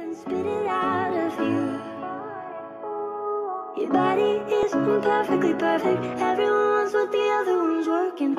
and spit it out of you. Your body is perfectly perfect. Everyone's what the other one's working.